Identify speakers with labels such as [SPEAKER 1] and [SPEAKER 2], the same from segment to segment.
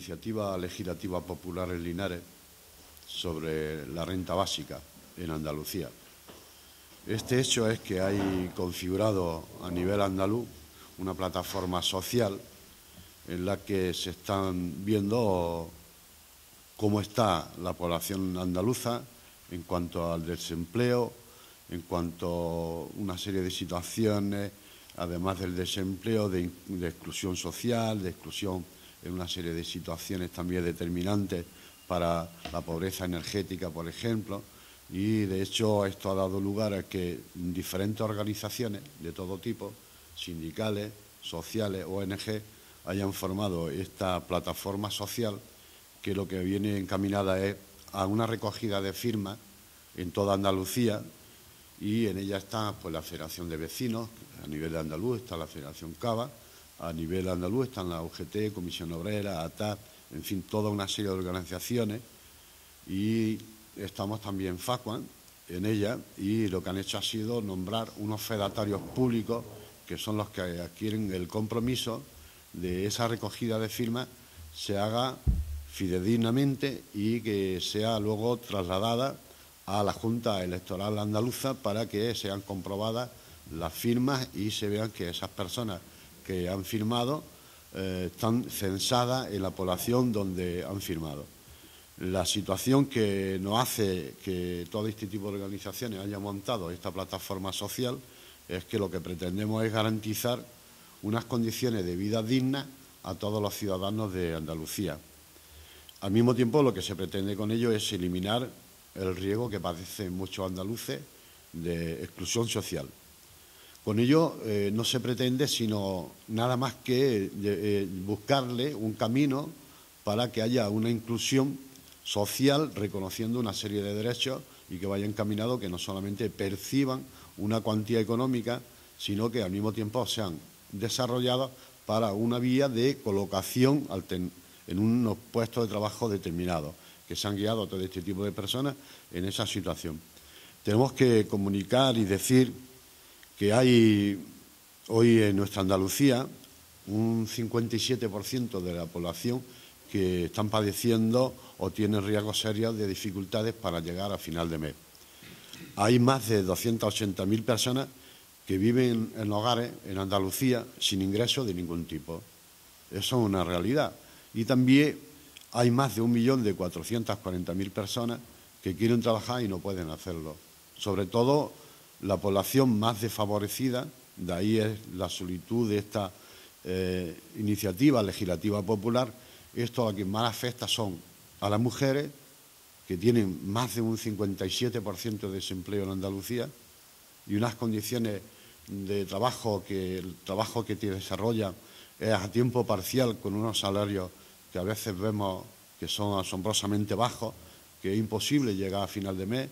[SPEAKER 1] iniciativa legislativa popular en Linares sobre la renta básica en Andalucía. Este hecho es que hay configurado a nivel andaluz una plataforma social en la que se están viendo cómo está la población andaluza en cuanto al desempleo, en cuanto a una serie de situaciones, además del desempleo, de, exclusión social, de exclusión en una serie de situaciones también determinantes para la pobreza energética, por ejemplo, y de hecho esto ha dado lugar a que diferentes organizaciones de todo tipo, sindicales, sociales, ONG, hayan formado esta plataforma social que lo que viene encaminada es a una recogida de firmas en toda Andalucía y en ella está pues, la Federación de Vecinos, a nivel de andaluz está la Federación Cava, a nivel andaluz están la UGT, Comisión Obrera, ATAP, en fin, toda una serie de organizaciones. Y estamos también FACUAN en ella y lo que han hecho ha sido nombrar unos fedatarios públicos que son los que adquieren el compromiso de esa recogida de firmas se haga fidedignamente y que sea luego trasladada a la Junta Electoral Andaluza para que sean comprobadas las firmas y se vean que esas personas que han firmado eh, están censadas en la población donde han firmado. La situación que nos hace que todo este tipo de organizaciones haya montado esta plataforma social es que lo que pretendemos es garantizar unas condiciones de vida dignas a todos los ciudadanos de Andalucía. Al mismo tiempo, lo que se pretende con ello es eliminar el riesgo que padecen muchos andaluces de exclusión social. Con ello eh, no se pretende sino nada más que eh, buscarle un camino para que haya una inclusión social reconociendo una serie de derechos y que vaya encaminado que no solamente perciban una cuantía económica, sino que al mismo tiempo sean desarrollados para una vía de colocación en unos puestos de trabajo determinados que se han guiado a todo este tipo de personas en esa situación. Tenemos que comunicar y decir que hay hoy en nuestra Andalucía un 57% de la población que están padeciendo o tienen riesgos serios de dificultades para llegar a final de mes. Hay más de 280.000 personas que viven en hogares en Andalucía sin ingresos de ningún tipo. Eso es una realidad. Y también hay más de un millón de 440.000 personas que quieren trabajar y no pueden hacerlo. Sobre todo la población más desfavorecida, de ahí es la solitud de esta eh, iniciativa legislativa popular, esto a quien más afecta son a las mujeres, que tienen más de un 57% de desempleo en Andalucía y unas condiciones de trabajo que el trabajo que te desarrolla es a tiempo parcial con unos salarios que a veces vemos que son asombrosamente bajos, que es imposible llegar a final de mes.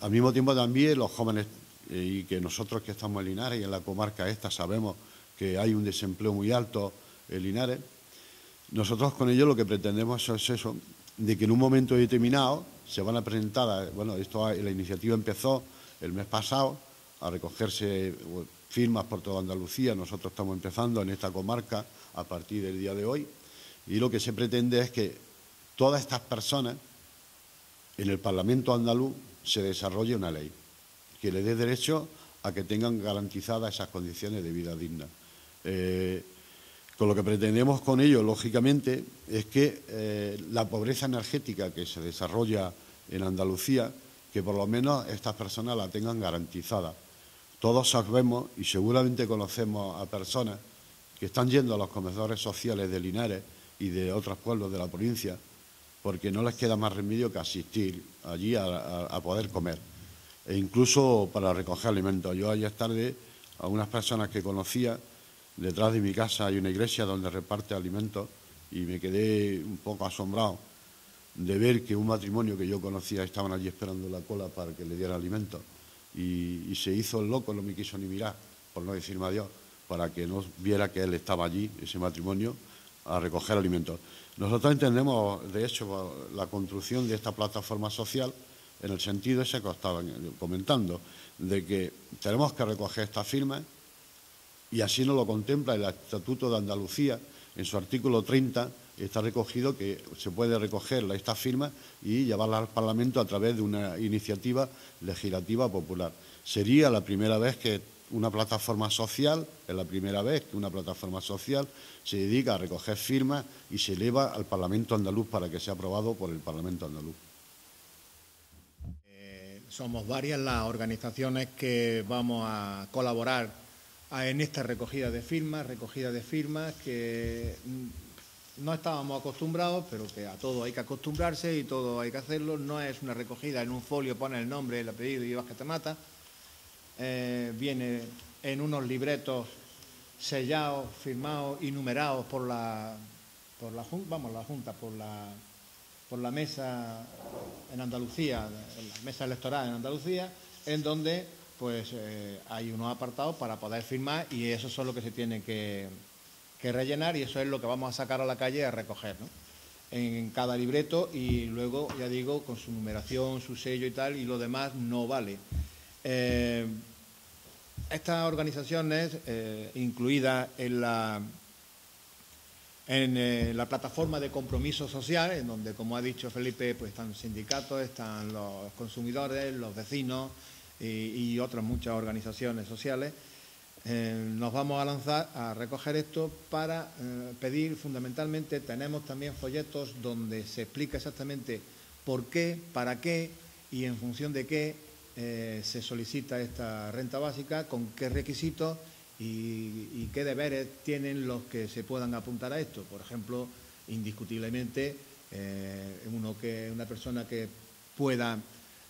[SPEAKER 1] Al mismo tiempo también los jóvenes, eh, y que nosotros que estamos en Linares y en la comarca esta sabemos que hay un desempleo muy alto en Linares, nosotros con ello lo que pretendemos es eso, de que en un momento determinado se van a presentar, bueno, esto la iniciativa empezó el mes pasado a recogerse firmas por toda Andalucía, nosotros estamos empezando en esta comarca a partir del día de hoy, y lo que se pretende es que todas estas personas en el Parlamento andaluz se desarrolle una ley que le dé derecho a que tengan garantizadas esas condiciones de vida digna. Eh, con lo que pretendemos con ello, lógicamente, es que eh, la pobreza energética que se desarrolla en Andalucía, que por lo menos estas personas la tengan garantizada. Todos sabemos y seguramente conocemos a personas que están yendo a los comedores sociales de Linares y de otros pueblos de la provincia, porque no les queda más remedio que asistir allí a, poder comer, e incluso para recoger alimentos. Yo ayer tarde, a unas personas que conocía, detrás de mi casa hay una iglesia donde reparte alimentos y me quedé un poco asombrado de ver que un matrimonio que yo conocía estaban allí esperando la cola para que le diera alimentos y, y se hizo el loco, no me quiso ni mirar, por no decirme adiós, para que no viera que él estaba allí, ese matrimonio, a recoger alimentos. Nosotros entendemos, de hecho, la construcción de esta plataforma social en el sentido ese que os estaba comentando, de que tenemos que recoger esta firma y así nos lo contempla el Estatuto de Andalucía en su artículo 30, está recogido que se puede recoger esta firma y llevarla al Parlamento a través de una iniciativa legislativa popular. Sería la primera vez que una plataforma social, es la primera vez que una plataforma social se dedica a recoger firmas y se eleva al Parlamento andaluz para que sea aprobado por el Parlamento andaluz.
[SPEAKER 2] Eh, somos varias las organizaciones que vamos a colaborar en esta recogida de firmas, recogida de firmas que no estábamos acostumbrados, pero que a todo hay que acostumbrarse y todo hay que hacerlo. No es una recogida en un folio, pone el nombre, el apellido y vas que te mata. Eh, viene en unos libretos sellados, firmados y numerados por la, por la, vamos, la Junta, por la, por la mesa en Andalucía, la mesa electoral en Andalucía, en donde pues eh, hay unos apartados para poder firmar y eso es lo que se tiene que, que rellenar y eso es lo que vamos a sacar a la calle a recoger, ¿no? En cada libreto y luego, ya digo, con su numeración, su sello y tal, y lo demás no vale. Eh, estas organizaciones, eh, incluidas en la, en eh, la plataforma de compromiso social, en donde, como ha dicho Felipe, pues están sindicatos, están los consumidores, los vecinos y, otras muchas organizaciones sociales, nos vamos a lanzar a recoger esto para pedir fundamentalmente, tenemos también folletos donde se explica exactamente por qué, para qué y en función de qué eh, se solicita esta renta básica, con qué requisitos y, qué deberes tienen los que se puedan apuntar a esto. Por ejemplo, indiscutiblemente, uno que, una persona que pueda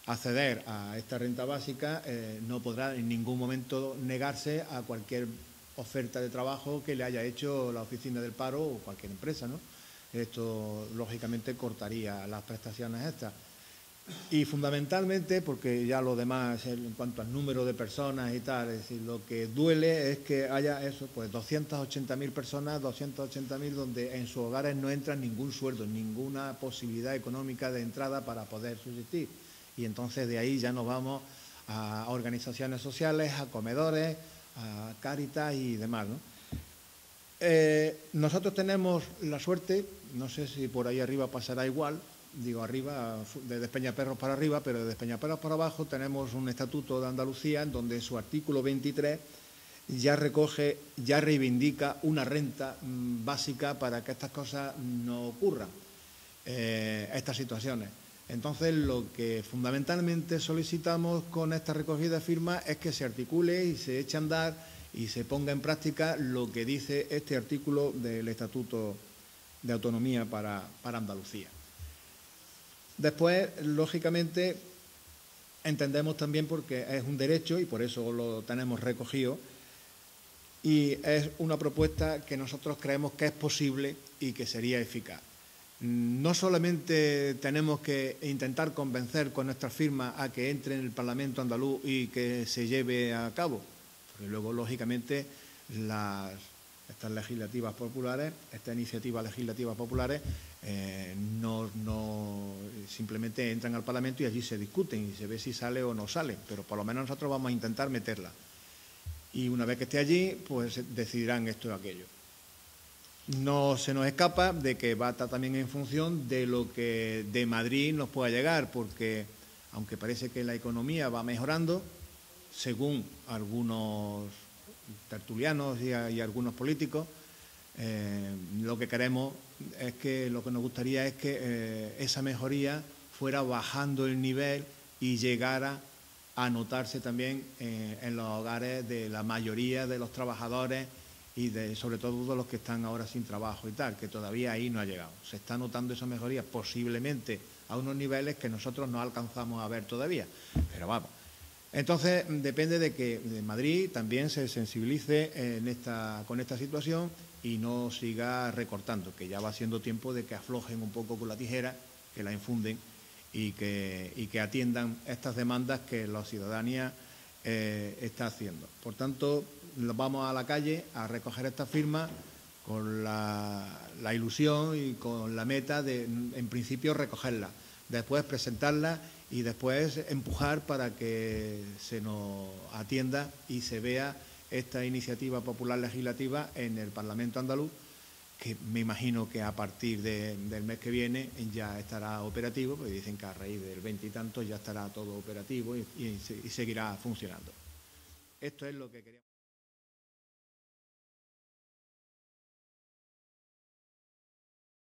[SPEAKER 2] acceder a esta renta básica eh, no podrá en ningún momento negarse a cualquier oferta de trabajo que le haya hecho la oficina del paro o cualquier empresa. ¿no? Esto, lógicamente, cortaría las prestaciones estas. Y fundamentalmente, porque ya lo demás, en cuanto al número de personas y tal, es decir, lo que duele es que haya eso, pues 280.000 personas, 280.000 donde en sus hogares no entra ningún sueldo, ninguna posibilidad económica de entrada para poder subsistir y entonces de ahí ya nos vamos a organizaciones sociales, a comedores, a Cáritas y demás. Eh, nosotros tenemos la suerte, no sé si por ahí arriba pasará igual, digo arriba, de Despeñaperros para arriba, pero de Despeñaperros para abajo tenemos un estatuto de Andalucía en donde su artículo 23 ya recoge, ya reivindica una renta mm, básica para que estas cosas no ocurran, eh, estas situaciones. Entonces, lo que fundamentalmente solicitamos con esta recogida de firmas es que se articule y se eche a andar y se ponga en práctica lo que dice este artículo del Estatuto de Autonomía para, Andalucía. Después, lógicamente, entendemos también porque es un derecho y por eso lo tenemos recogido. Y es una propuesta que nosotros creemos que es posible y que sería eficaz. No solamente tenemos que intentar convencer con nuestra firma a que entre en el Parlamento andaluz y que se lleve a cabo, porque luego, lógicamente, estas legislativas populares, estas iniciativas legislativas populares, eh, no, simplemente entran al Parlamento y allí se discuten y se ve si sale o no sale, pero por lo menos nosotros vamos a intentar meterla. Y una vez que esté allí, pues decidirán esto o aquello. No se nos escapa de que va a estar también en función de lo que de Madrid nos pueda llegar, porque aunque parece que la economía va mejorando, según algunos tertulianos y, algunos políticos, eh, lo que queremos es que lo que nos gustaría es que eh, esa mejoría fuera bajando el nivel y llegara a notarse también eh, en los hogares de la mayoría de los trabajadores y de, sobre todo de los que están ahora sin trabajo y tal, que todavía ahí no ha llegado. Se está notando esa mejoría posiblemente a unos niveles que nosotros no alcanzamos a ver todavía, pero vamos. Entonces, depende de que Madrid también se sensibilice en esta, con esta situación y no siga recortando, que ya va siendo tiempo de que aflojen un poco con la tijera, que la infunden y que, y que atiendan estas demandas que la ciudadanía eh, está haciendo. Por tanto, vamos a la calle a recoger estas firmas con la, ilusión y con la meta de, en principio, recogerlas, después presentarlas y después empujar para que se nos atienda y se vea esta iniciativa popular legislativa en el Parlamento andaluz, que me imagino que a partir del mes que viene ya estará operativo, porque dicen que a raíz del veintitantos ya estará todo operativo y, y seguirá funcionando. Esto es lo que queríamos.